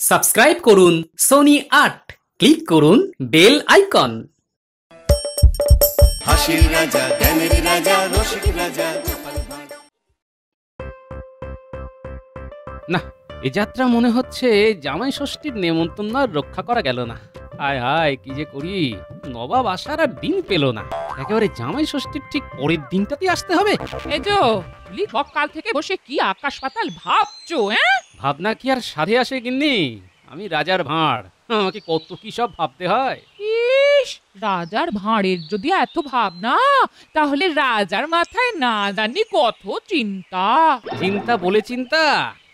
Subscribe করুন Sony আট। Click করুন বেল আইকন। হাসির রাজা জ্ঞানের রাজা রসিক রাজা। না এ যাত্রা মনে হচ্ছে জামাই ষষ্ঠীর নেমন্তন্ন আর রক্ষা করা গেল না। হায় হায় কি যে করি? নবাব আসার আর দিন পেল না। একেবারে জামাই ষষ্ঠীর ঠিক পরের দিনটাতে আসতে হবে। তো বলি সকাল থেকে বসে কি আকাশ পাতাল ভাবছ হ্যাঁ? ভাবনা কি আর সাধে আসে গিন্নি? আমি রাজার ভাঁড়। আমাকে কত কি সব ভাবতে হয়। ইস রাজার ভাঁড়ের যদি এত ভাবনা তাহলে রাজার মাথায় না জানি কত চিন্তা। চিন্তা বলে চিন্তা?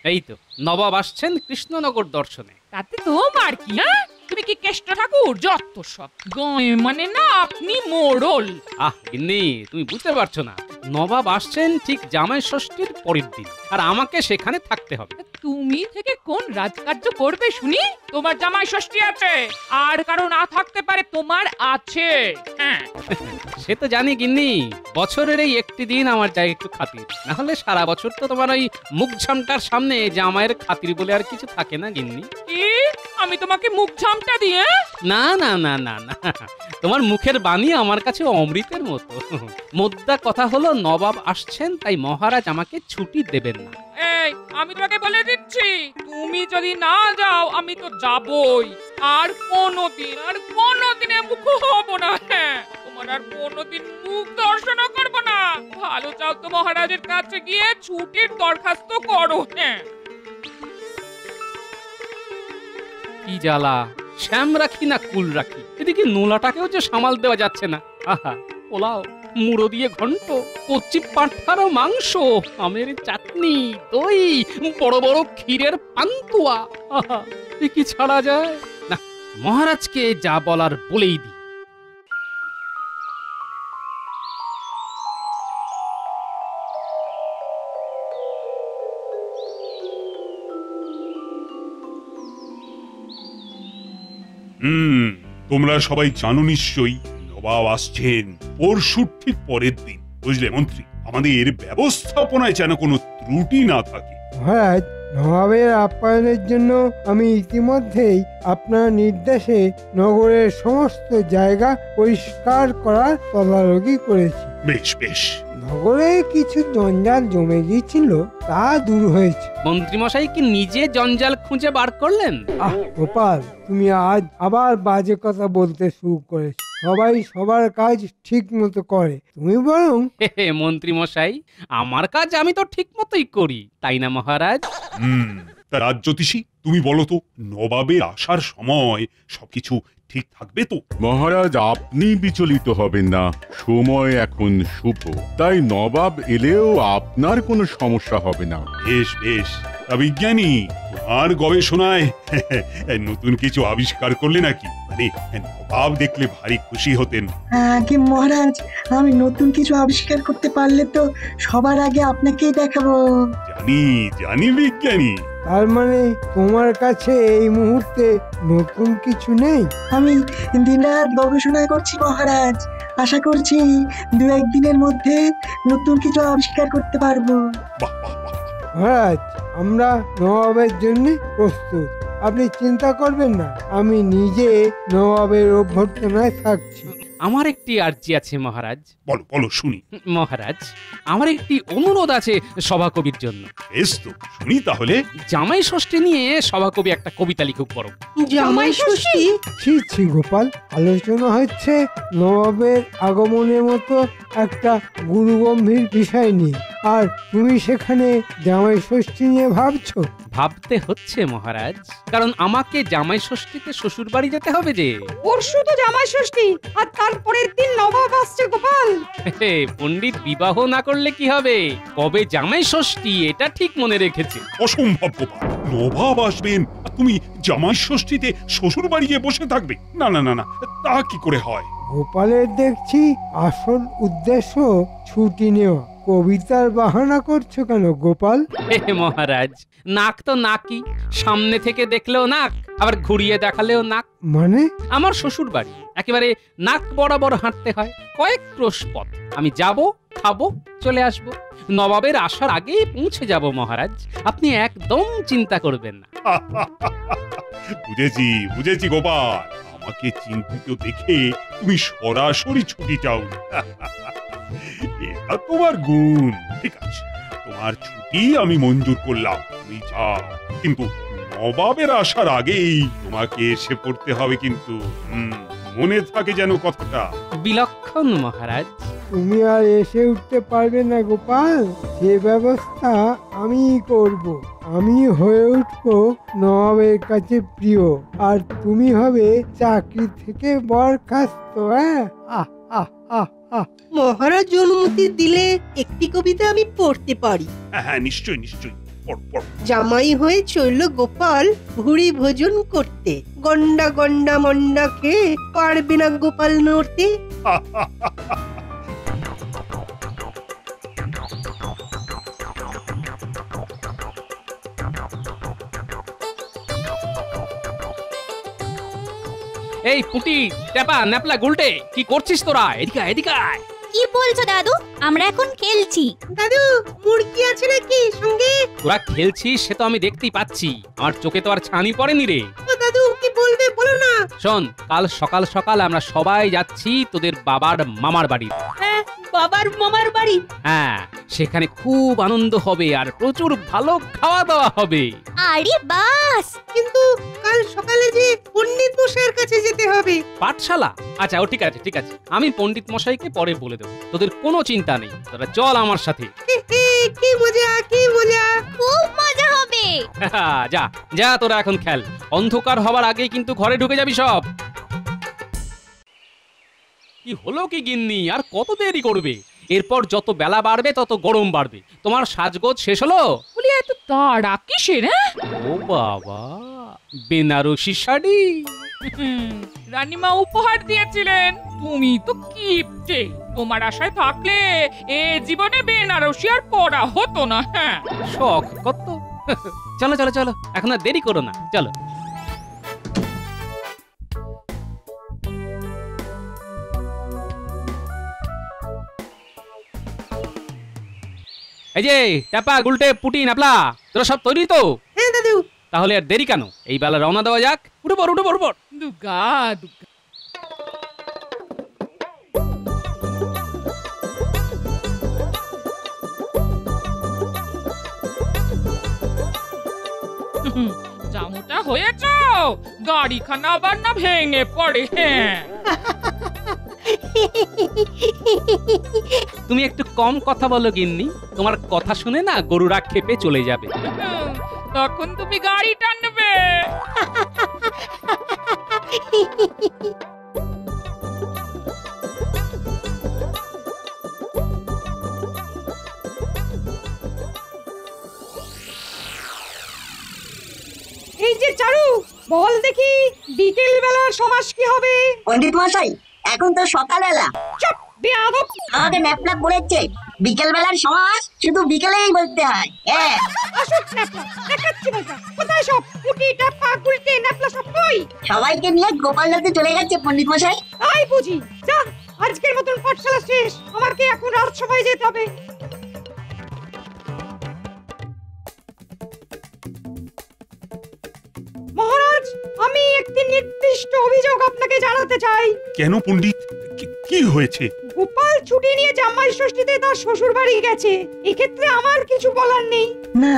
এই তো নবাব আসছেন কৃষ্ণনগর দর্শনে। তাতে তোমার কি হ্যাঁ? তুমি কি কেষ্ট ঠাকুর? যত সব। গায়ে মানে না আপনি মোড়ল। আহ, গিন্নি, তুমি বুঝতে পারছ না। নবাব আসছেন ঠিক জামাই ষষ্ঠীর পরের দিন, আর আমাকে সেখানে থাকতে হবে। তুমি থেকে কোন রাজকার্য করবে শুনি? তোমার জামাই ষষ্ঠী আছে। আর কারও না থাকতে পারে তোমার আছে। হ্যাঁ। সে তো জানি গিন্নি বছরের এই একটি দিন আমার যায় একটু খাতির। না হলে সারা বছর তো তোমার ওই মুখ ঝামটার সামনে জামাইয়ের খাতির বলে আর কিছু থাকে না গিন্নি। কি? আমি তোমাকে মুখ ঝামটা দিয়ে না না না না না। তোমার মুখের বাণী আমার কাছে অমৃতের মতো। মোদ্দা কথা হলো নবাব আসছেন তাই মহারাজ আমাকে ছুটি দেবেন না। এই, আমি তোমাকে বলে দিচ্ছি, তুমি যদি না যাও, আমি তো যাবই। আর কোনোদিন, আর কোনোদিনে মুখ হব না হ্যাঁ। তোমার আর কোনোদিন মুখ দর্শনও করব না। ভালো চাও তো মহারাজের কাছে গিয়ে ছুটির দরখাস্ত করো হ্যাঁ। কি জ্বালা শ্যাম রাখি না কুল রাখি এদিকে নোলাটাকেও যে সামাল দেওয়া যাচ্ছে না। আহা, পোলাও। মুড়ো দিয়ে ঘন্ট, কচি পাঁঠার মাংস, আমের চাটনি, দই, বড় বড় ক্ষীরের পান্তুয়া। কি ছাড়া যায়? না, মহারাজকে যা বলার বলেই দিই। তোমরা সবাই জানো নিশ্চয়ই নবাব আসছেন পরশুর ঠিক পরের দিন বুঝলে মন্ত্রী? আমাদের এর ব্যবস্থাপনায় যেন কোনো ত্রুটি না থাকে। মহারাজ নবাবের আপ্যায়নের জন্য আমি ইতিমধ্যেই আপনার নির্দেশে নগরের সমস্ত জায়গা পরিষ্কার করার তদারকি করেছি। বেশ বেশ। নগরে কিছু জঞ্জাল জমে গিয়েছিল তা দূর হয়েছে। মন্ত্রীমশাই কি নিজে জঞ্জাল খুঁজে বার করলেন? আহ গোপাল তুমি আজ আবার বাজে কথা বলতে শুরু করেছ। সবাই সবার কাজ ঠিক মতো করে। তুমি বরং হে হে, মন্ত্রীমশাই আমার কাজ আমি তো ঠিক মতোই করি তাই না মহারাজ? হুম তা রাজ্যতীষী তুমি বলো তো নবাবের আসার সময় সবকিছু ঠিক থাকবে তো? মহারাজ আপনি বিচলিত হবেন না সময় এখন শুভ। তাই নবাব এলেও আপনার কোনো সমস্যা হবে না। বেশ বেশ বিজ্ঞানী আর গবেষণায় নতুন কিছু আবিষ্কার করলে নাকি? মানে নবাব দেখলে ভারী খুশি হতেন। আগে মহারাজ আমি নতুন কিছু আবিষ্কার করতে পারলে তো সবার আগে আপনাকেই দেখাবো। জানি জানি বিজ্ঞানী। তার মানে তোমার কাছে এই মুহূর্তে নতুন কিছু নেই? আমি দিনরাত গবেষণা করছি মহারাজ। আশা করছি দু একদিনের মধ্যে নতুন কিছু আবিষ্কার করতে পারব। মহারাজ আমরা নবাবের জন্য প্রস্তুত। আপনি চিন্তা করবেন না আমি নিজে নবাবের অভ্যর্থনায় থাকছি। আমার একটি আর্জি আছে মহারাজ। বলো বলো শুনি। মহারাজ আমার একটি অনুরোধ আছে সভাকবির জন্য। বেশ তো শুনি তাহলে। জামাই ষষ্ঠী নিয়ে সভাকবি একটা কবিতা লিখুক বড় জামাই ষষ্ঠী? ছি ছি গোপাল আলোচনা হচ্ছে নবাবের আগমনের মতো একটা গুরুগম্ভীর বিষয় নিয়ে। আর তুমি সেখানে জামাই ষষ্ঠী নিয়ে ভাবছ? ভাবতে হচ্ছে মহারাজ কারণ আমাকে জামাই ষষ্ঠীতে শ্বশুর বাড়ি যেতে হবে যে। পরশু তো জামাই ষষ্ঠী আর তারপরের দিন নবাব আসছে গোপাল। হে, পণ্ডিত বিবাহ না করলে কি হবে? কবে জামাই ষষ্ঠী এটা ঠিক মনে রেখেছে। অসম্ভব গোপাল নবাব আসবেন আর তুমি জামাই ষষ্ঠীতে শ্বশুর বাড়ি গিয়ে বসে থাকবে। না না না না তা কি করে হয়? গোপালের দেখছি আসল উদ্দেশ্য ছুটি নেওয়া। কবিতার বাহানা করছ কেন গোপাল? হে মহারাজ নাক তো নাকই সামনে থেকে দেখলেও নাক আবার ঘুরিয়ে দেখালেও নাক। মানে? আমার শ্বশুর বাড়ি একেবারে নাক বরাবর হাঁটতে হয় কয়েক ক্রোশ পথ। আমি যাব খাব চলে আসব। নবাবের আসার আগেই পৌঁছে যাব মহারাজ। আপনি একদম চিন্তা করবেন না। বুঝেছি বুঝেছি গোপাল। আমাকে চিন্তিত দেখে তুমি সরাসরি ছুটি চাও। এটা তোমার গুণ ঠিক আছে। তোমার ছুটি আমি মঞ্জুর করলাম তুমি যাও কিন্তু নবাবের আসার আগেই তোমাকে এসে পড়তে হবে কিন্তু মনে থাকে যেন কথাটা। বিলক্ষণ মহারাজ। তুমি আর এসে উঠতে পারবে না গোপাল। সে ব্যবস্থা আমি করব। আমি হয়ে উঠবো নবাবের কাছে প্রিয়। আর তুমি হবে চাকরি থেকে বরখাস্ত হ্যাঁ? আহ আহ আহ। মহারাজ অনুমতি দিলে একটি কবিতা আমি পড়তে পারি। হ্যাঁ হ্যাঁ নিশ্চয়ই নিশ্চয়ই। পড় পড়। জামাই হয়ে চলল গোপাল ভুড়ি ভোজন করতে। গন্ডা গন্ডা মন্ডা খেয়ে পারবে না গোপাল নড়তে। এই পুটি টেপা ন্যাপলা গুলটে কি করছিস তোরা? এদিকে এদিকে আয়। কি বলছো দাদু? আমরা এখন খেলছি। দাদু মুরগি আছে নাকি? সঙ্গে? তোরা খেলছিস সে তো আমি দেখতেই পাচ্ছি। আমার চোখে তো আর ছানি পড়েনি রে। ও দাদু কি বলবে? বলো না। শোন কাল সকাল সকাল আমরা সবাই যাচ্ছি তোদের বাবার মামার বাড়ি। হ্যাঁ বাবার মামার বাড়ি? হ্যাঁ সেখানে খুব আনন্দ হবে আর প্রচুর ভালো খাওয়া দাওয়া হবে। আরে বাস! কিন্তু কাল সকালে যে পণ্ডিত মশাইয়ের কাছে যেতে হবে। পাঠশালা? আচ্ছা ও ঠিক আছে ঠিক আছে। আমি পণ্ডিত মশাইকে পরে বলে দেবো। তোদের কোনো চিন্তা নেই। তোরা চল আমার সাথে। হে হে, কি মজা কি মজা। খুব মজা হবে। যা যা তোরা এখন খেল। অন্ধকার হবার আগে কিন্তু ঘরে ঢুকে যাবি সব। কি হলো কি গিন্নি? আর কত দেরি করবে? এরপর যত বেলা বাড়বে তত গরম বাড়বে। তোমার সাজগোজ শেষ হলো? বলি এত তাড়া কিসের হ্যাঁ? ও বাবা বেনারসি শাড়ি। রানীমা উপহার দিয়েছিলেন। তুমি তো কিপটে। তোমার আশায় থাকলে এ জীবনে বেনারসি আর পড়া হতো না হ্যাঁ? শখ কত। চলো চলো চলো এখন আর দেরি করো না। চলো। এই যে টাপা গুলটে পুটি নাপলা তোরা সব তৈরি তো? হ্যাঁ দাদু। তাহলে আর দেরি কেন? এই বেলা রওনা দেওয়া যাক। উঠে পড় উঠে পড়। দুগা দুগা। হুম, যা মোটা হয়েছ? গাড়িখানা আবার না ভেঙে পড়ে হ্যাঁ। তুমি একটু কম কথা বলো গিন্নি। তোমার কথা শুনে না গরুরা খেপে চলে যাবে। তখন তুমি গাড়ি টানবে। এই যে চারু বল দেখি বিকেল বেলার সমাস কি হবে? পণ্ডিত মশাই এখন তো সকালবেলা। চুপ বেয়াদব আমাকে ন্যাপলা বলেছে। বিকেল বেলার সমাজ শুধু বিকেলেই বলতে হয়। হ্যাঁ আসুক ন্যাপলা দেখাচ্ছি মজা। কোথায় সব? কুটি টাপা গুলটে ন্যাপলা সব কই? সবাইকে নিয়ে গোপাল দাতে চলে গেছে পণ্ডিত মশাই। তাই বুঝি। যা আজকের মতন পাঠশালা শেষ। আমাকে এখন রাজসভায় যেতে হবে। মহারাজ আমি একটি নির্দিষ্ট অভিযোগ আপনাকে জানাতে চাই। কেন পণ্ডিত? কি হয়েছে? গোপাল ছুটি নিয়ে জামাই ষষ্ঠীতে তার শ্বশুর বাড়ি গেছে। এক্ষেত্রে আমার কিছু বলার নেই। না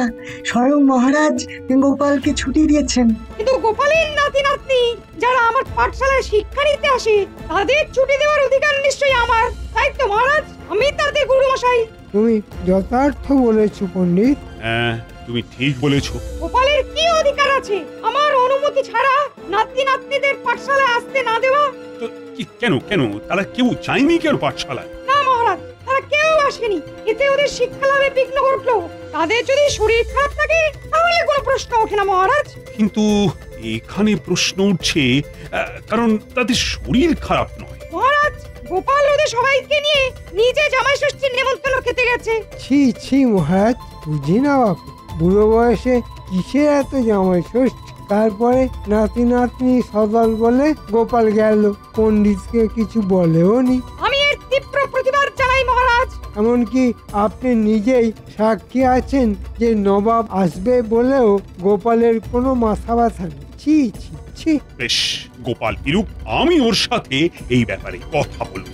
স্বয়ং মহারাজ গোপালকে ছুটি দিয়েছেন। কিন্তু গোপালের নাতি নাতনি যারা আমার পাঠশালায় শিক্ষা নিতে আসে তাদের ছুটি দেওয়ার অধিকার নিশ্চয়ই আমার। তাই তো মহারাজ আমি তাদের গুরু মশাই তুমি যথার্থ বলেছ পণ্ডিত। হ্যাঁ তুমি ঠিক বলেছ। গোপালের কি অধিকার আছে? আমার অনুমতি ছাড়া নাতি নাতনিদের পাঠশালায় আসতে না দেওয়া? তো কি- কেন কেন? তারা কেউ চায়নি কেন পাঠশালায়? না মহারাজ তারা কেউ আসেনি। এতে ওদের শিক্ষা লাভে বিঘ্ন ঘটলো। তাদের যদি শরীর খারাপ থাকে তাহলে কোনো প্রশ্ন ওঠে না মহারাজ। কিন্তু এখানে প্রশ্ন উঠছে আহ, কারণ তাদের শরীর খারাপ নয়। মহারাজ গোপাল ওদের সবাইকে নিয়ে নিজে জামাই ষষ্ঠীর নেমন্তন্ন খেতে গেছে। ছি ছি মহারাজ বুঝি না বাপু বুড়ো বয়সে কিসের এত জামাই ষষ্ঠী? তারপরে নাতি নাতনি সদল বলে গোপাল গেল। পণ্ডিতকে কিছু বলেও নি। আমি এর তীব্র প্রতিবাদ জানাই মহারাজ। এমনকি আপনি নিজেই সাক্ষী আছেন যে নবাব আসবে বলেও গোপালের কোনো মাথা ব্যথা নেই। ছি ছি ছি। বেশ গোপাল ফিরুক আমি ওর সাথে এই ব্যাপারে কথা বলব।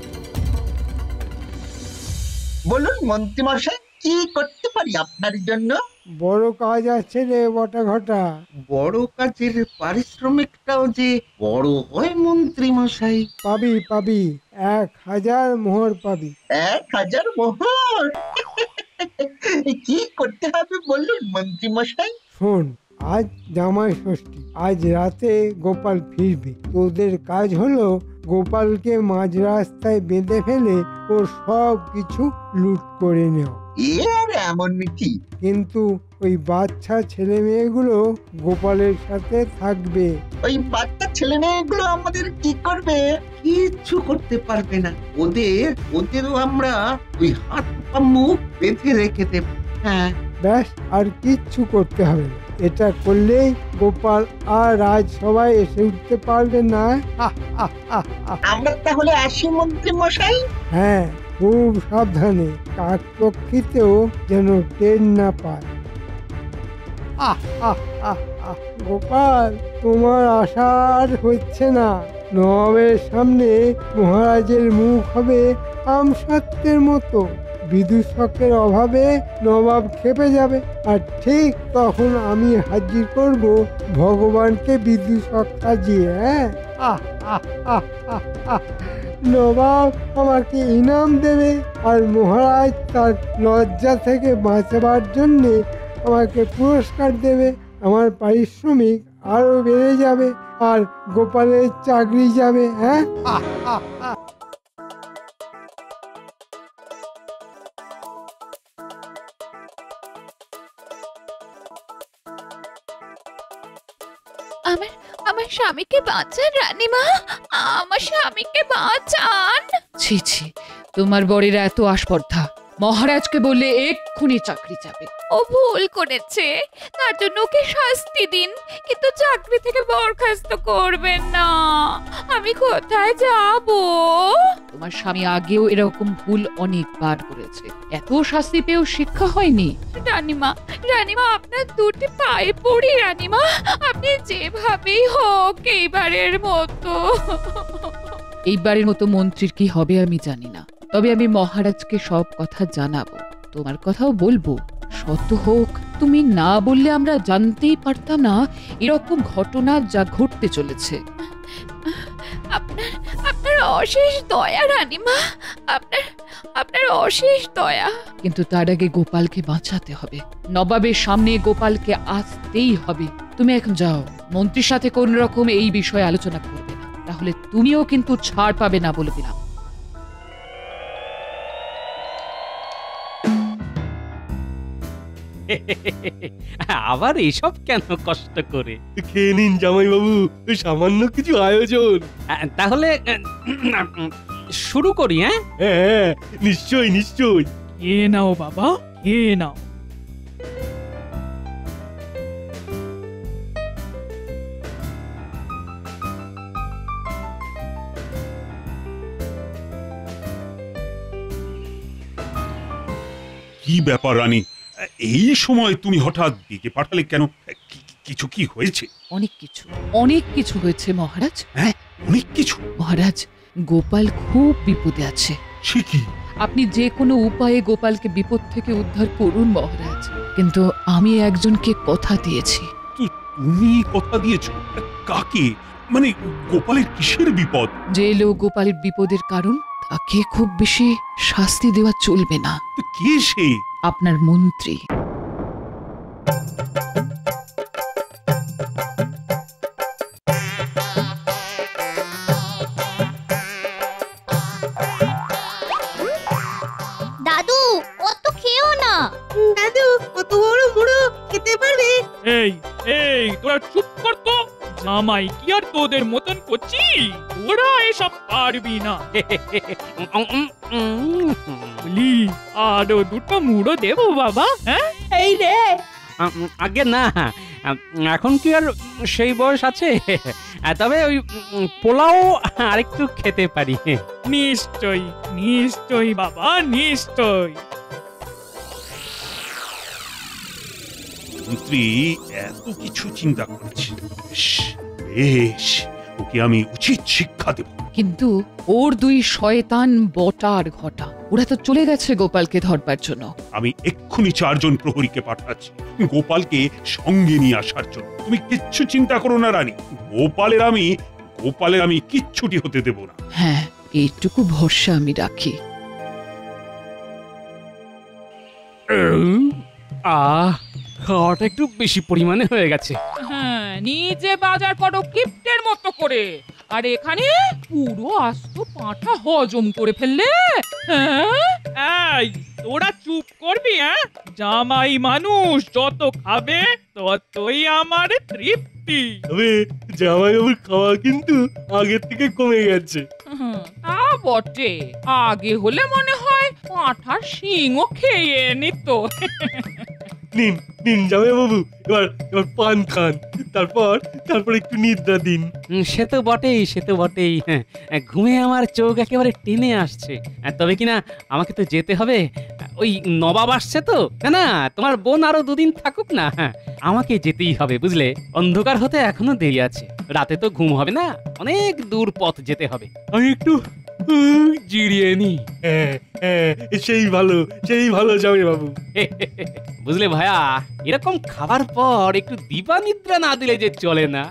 বলুন মন্ত্রীমশাই কি করতে পারি আপনার জন্য? বড় কাজ আছে রে বটা ঘটা। বড় কাজের পারিশ্রমিকটাও যে বড় হয় মন্ত্রী মশাই। পাবি পাবি এক হাজার মোহর পাবি। এক হাজার মোহর? কি করতে হবে বলুন মন্ত্রীমশাই শোন আজ জামাই ষষ্ঠী আজ রাতে গোপাল ফিরবে। তোদের কাজ হলো গোপালকে মাঝ রাস্তায় বেঁধে ফেলে ও সব কিছু লুট করে নেওয়া এর এমন কি কিন্তু ওই বাচ্চা ছেলে মেয়েগুলো গোপালের সাথে থাকবে। ওই বাচ্চা ছেলে মেয়েগুলো আমাদের কি করবে? কিচ্ছু করতে পারবে না। ওদের ওদেরও আমরা ওই হাত পা মুখ বেঁধে রেখে দেব। হ্যাঁ। ব্যাস আর কিচ্ছু করতে হবে না। এটা করলেই গোপাল আর রাজ সবাই এসে উঠতে পারবে না। আমরা তাহলে আসি মন্ত্রীমশাই হ্যাঁ খুব সাবধানে কাকপক্ষিতেও যেন টের না পায়। আহ, আহ, আহ, আহ, গোপাল তোমার আশা আর হচ্ছে না। নবাবের সামনে মহারাজের মুখ হবে আমসত্বের মতো। বিদূষকের অভাবে নবাব খেপে যাবে। আর ঠিক তখন আমি হাজির করব ভগবানকে বিদ্যুৎ বিদূষক সাজিয়ে হ্যাঁ। নবাব আমাকে ইনাম দেবে আর মহারাজ তার লজ্জা থেকে বাঁচাবার জন্যে আমাকে পুরস্কার দেবে। আমার পারিশ্রমিক আরও বেড়ে যাবে আর গোপালের চাকরি যাবে হ্যাঁ? স্বামীকে বাঁচান, রানীমা। আমার স্বামীকে বাঁচান। ছি ছি, তোমার বরের এত আস্পর্ধা। মহারাজকে বললে এক্ষুনি চাকরি যাবে ও ভুল করেছে। তার জন্য ওকে শাস্তি দিন। কিন্তু চাকরি থেকে বরখাস্ত করবেন না। আমি কোথায় যাব? তোমার স্বামী আগেও এরকম ভুল অনেকবার করেছে। এত শাস্তি পেয়েও শিক্ষা হয়নি। রানীমা রানীমা আপনার দুটি পায়ে পড়ি রানীমা। আপনি যেভাবেই হোক এইবারের মতো। এইবারের মতো মন্ত্রীর কি হবে আমি জানি না। তবে আমি মহারাজকে সব কথা জানাব। তোমার কথাও বলব। শত হোক তুমি না বললে আমরা জানতেই পারতাম না এরকম ঘটনা যা ঘটতে চলেছে। আপনার আপনার অশেষ দয়া রানীমা আপনার আপনার অশেষ দয়া। কিন্তু তার আগে গোপালকে বাঁচাতে হবে। নবাবের সামনে গোপালকে আসতেই হবে। তুমি এখন যাও। মন্ত্রীর সাথে কোন রকম এই বিষয়ে আলোচনা করবে না। তাহলে তুমিও কিন্তু ছাড় পাবে না বলে দিলাম। আবার এসব কেন কষ্ট করে? খেয়ে নিন জামাইবাবু সামান্য কিছু আয়োজন। তাহলে শুরু করি হ্যাঁ? হ্যাঁ নিশ্চয়ই নিশ্চয়ই। এ নাও বাবা এ নাও। কি ব্যাপার রানী? এই সময় তুমি হঠাৎ ডেকে পাঠালে কেন? কিছু কি হয়েছে? অনেক কিছু অনেক কিছু হয়েছে মহারাজ। হ্যাঁ অনেক কিছু? মহারাজ গোপাল খুব বিপদে আছে। সে কি? আপনি যে কোনো উপায়ে গোপালকে বিপদ থেকে উদ্ধার করুন মহারাজ। কিন্তু আমি একজনকে কথা দিয়েছি। তুমি কথা দিয়েছ? কাকে? মানে গোপালের কিসের বিপদ? যে লোক গোপালের বিপদের কারণ তাকে খুব বেশি শাস্তি দেওয়া চলবে না। কে সে? আপনার মন্ত্রী। দাদু অত খেও না। দাদু কত বড় মুড়ো খেতে পারবে? এই এই তোরা চুপ কর তো। জামাই কি আর তোদের মতন করছি? তোরা এসব পারবি না। বলি আরও দুটো মুড়ো দেবো বাবা হ্যাঁ? এই রে। আগে না এখন কি আর সেই বয়স আছে? তবে ওই পোলাও আরেকটু খেতে পারি। নিশ্চয়ই নিশ্চয়ই বাবা নিশ্চয়ই। মন্ত্রী এত কিছু চিন্তা করছে। বেশ। ওকে আমি উচিত শিক্ষা দেব। কিন্তু ওর দুই শয়তান বটার ঘটা। ওরা তো চলে গেছে গোপালকে ধরবার জন্য। আমি এক্ষুনি চারজন প্রহরীকে পাঠাচ্ছি। গোপালকে সঙ্গে নিয়ে আসার জন্য। তুমি কিচ্ছু চিন্তা করো না রানী। গোপালের আমি গোপালের আমি কিচ্ছুটি হতে দেব না। হ্যাঁ এইটুকু ভরসা আমি রাখি। আহ খাওয়াটা একটু বেশি পরিমাণে হয়ে গেছে। হ্যাঁ নিজে বাজার করো কিপ্টের মতো করে। আর এখানে পুরো আস্ত পাঁঠা হজম করে ফেললে হ্যাঁ? এই তোরা চুপ করবি হ্যাঁ? জামাই মানুষ যত খাবে ততই আমার তৃপ্তি। তবে জামাইবাবুর খাওয়া কিন্তু আগের থেকে কমে গেছে। তা বটে। আগে হলে মনে হয় পাঁঠার শিংও খেয়ে নিত। নিন নিন জামাইবাবু এবার এবার পান খান। তারপর তারপর একটু নিদ্রা দিন। উম, সে তো বটেই সে তো বটেই। হ্যাঁ ঘুমে আমার চোখ একেবারে টেনে আসছে। আর তবে কিনা আমাকে তো যেতে হবে। ওই নবাব আসছে তো? না না তোমার বোন আরও দুদিন থাকুক না। হ্যাঁ আমাকে যেতেই হবে বুঝলে? অন্ধকার হতে এখনও দেরি আছে। রাতে তো ঘুম হবে না অনেক দূর পথ যেতে হবে। আমি একটু জিরিয়ে নি হ্যাঁ হ্যাঁ সেই ভালো সেই ভালো জামাইবাবু। বুঝলে ভাইয়া এরকম খাবার পর একটু দিবা নিদ্রা না দিলে যে চলে না।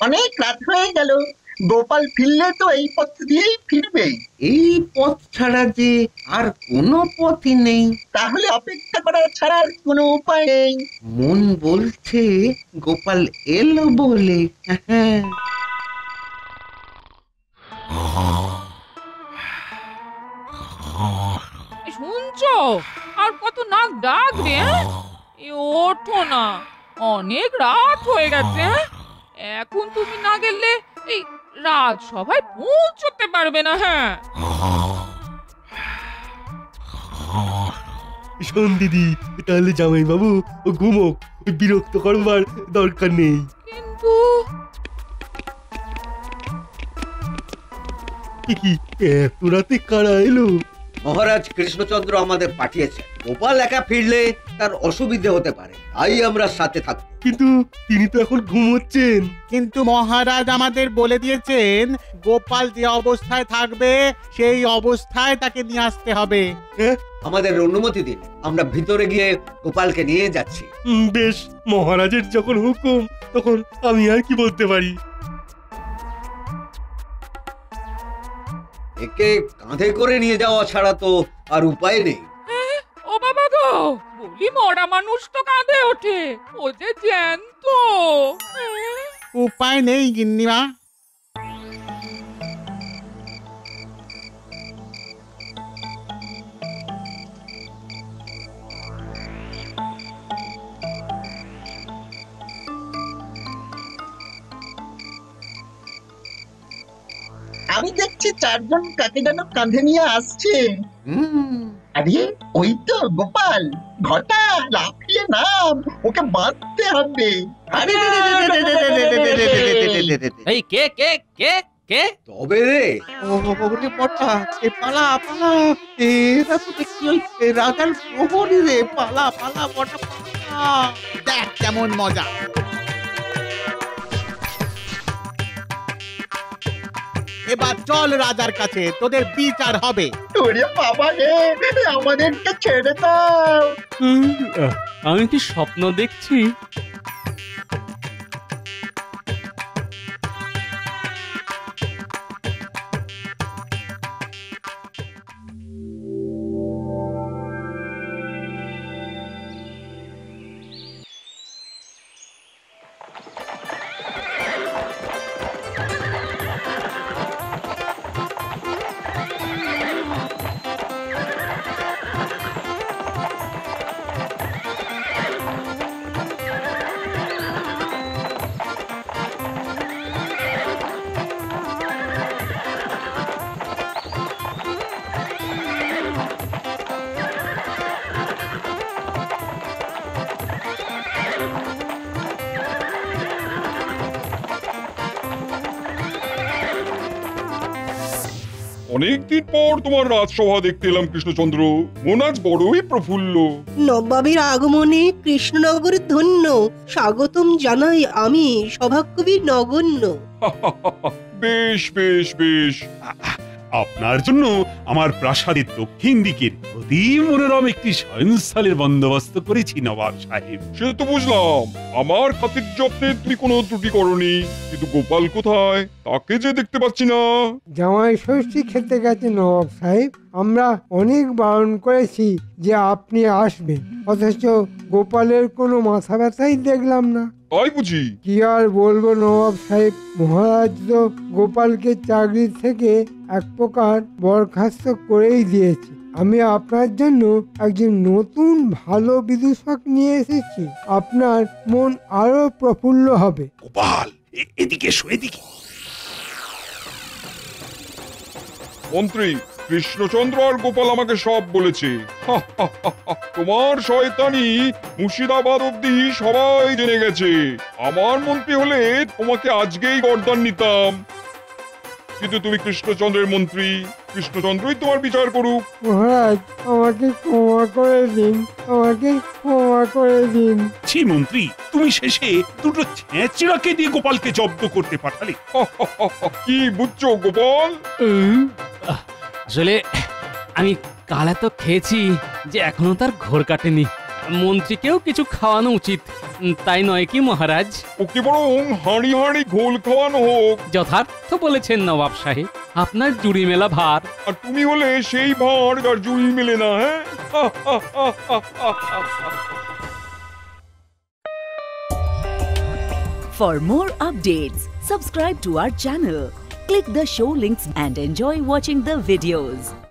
অনেক রাত হয়ে গেল। গোপাল ফিরলে তো এই পথ দিয়েই ফিরবে। এই পথ ছাড়া যে আর কোনো পথই নেই। তাহলে অপেক্ষা করা ছাড়া আর কোনো উপায় নেই। মন বলছে গোপাল এলো বলে। হ্যাঁ শুনছো? আর কত নাক ডাক রে হ্যাঁ? এ ওঠো না অনেক রাত হয়ে গেছে হ্যাঁ? এখন তুমি না গেলে এই সবাই পৌঁছতে পারবে না হ্যাঁ। শোন দিদি তাহলে জামাইবাবু ও ঘুমোক বিরক্ত করবার দরকার নেই। কিন্তু এত রাতে কারা এলো? মহারাজ কৃষ্ণচন্দ্র আমাদের পাঠিয়েছে গোপাল একা ফিরলে তার অসুবিধে হতে পারে তাই আমরা সাথে থাকব। কিন্তু তিনি তো এখন ঘুমোচ্ছেন। কিন্তু মহারাজ আমাদের বলে দিয়েছেন গোপাল যে অবস্থায় থাকবে সেই অবস্থায় তাকে নিয়ে আসতে হবে। আমাদের অনুমতি দিন আমরা ভিতরে গিয়ে গোপালকে নিয়ে যাচ্ছি। বেশ মহারাজের যখন হুকুম তখন আমি আর কি বলতে পারি? একে কাঁধে করে নিয়ে যাওয়া ছাড়া তো আর উপায় নেই। ও বাবা গো বলি মরা মানুষ তো কাঁধে ওঠে ও যে জ্যান্ত। হ্যাঁ? উপায় নেই গিন্নিমা। আমি দেখছি চারজন কাকে যেন কাঁধে নিয়ে আসছে আরে ওই তো গোপাল ঘটা লাফিয়ে নাম ওকে বাঁধতে হবে আরে এই কে কে কে কে তবে রে ওরে বটা এ পালা পালা এরা তো দেখছি ওই রাজার প্রহরী রে পালা পালা পটা দেখ কেমন মজা এবার চল রাজার কাছে তোদের বিচার হবে। ওরে বাবা রে আমাদেরকে ছেড়ে দাও। আমি কি স্বপ্ন দেখছি? অনেকদিন পর তোমার রাজসভা দেখতে এলাম কৃষ্ণচন্দ্র। মন আজ বড়ই প্রফুল্ল। নবাবের আগমনে কৃষ্ণনগর ধন্য। স্বাগতম জানাই আমি সভাকবি নগণ্য। বেশ বেশ বেশ। আপনার জন্য আমার প্রাসাদের দক্ষিণ দিকের অতি মনোরম একটি শয়নস্থলের বন্দোবস্ত করেছি নবাব সাহেব। সে তো বুঝলাম। আমার খাতির যত্নে তুমি কোনো ত্রুটি করনি। কিন্তু গোপাল কোথায়? তাকে যে দেখতে পাচ্ছি না। জামাই ষষ্ঠী খেতে গেছে নবাব সাহেব। আমরা অনেক বারণ করেছি যে আপনি আসবেন। অথচ গোপালের কোনো মাথা ব্যথাই দেখলাম না। তাই বুঝি। কি আর বলব নবাব সাহেব? মহারাজ তো গোপালকে চাকরি থেকে এক প্রকার বরখাস্ত করেই দিয়েছে। আমি আপনার জন্য একজন নতুন ভালো বিদূষক নিয়ে এসেছি। আপনার মন আরও প্রফুল্ল হবে। গোপাল এদিকে এসো এদিকে। মন্ত্রী কৃষ্ণচন্দ্র আর গোপাল আমাকে সব বলেছে। তোমার শয়তানি মুর্শিদাবাদ অব্দি সবাই জেনে গেছে। আমার মন্ত্রী হলে তোমাকে আজকেই গর্দান নিতাম। কিন্তু তুমি কৃষ্ণচন্দ্রের মন্ত্রী। কৃষ্ণচন্দ্রই তোমার বিচার করুক। মহারাজ আমাকে ক্ষমা করে দিন। আমাকে ক্ষমা করে দিন। ছি মন্ত্রী তুমি শেষে দুটো ছেঁচড়াকে দিয়ে গোপালকে জব্দ করতে পাঠালে। কি বুঝছ গোপাল? আসলে আমি কালা তো খেয়েছি যে এখনও তার ঘোর কাটেনি। মন্ত্রীকেও কিছু খাওয়ানো উচিত। উম, তাই নয় কি মহারাজ? ওকে বরং হাঁড়ি হাঁড়ি ঘোল খাওয়ানো হোক। যথার্থ বলেছেন নবাব সাহেব আপনার জুড়ি মেলা ভার। আর তুমি হলে সেই ভাঁড় আর জুড়ি মেলে না হ্যাঁ? For more updates, subscribe to our channel, click the show links and enjoy watching the videos.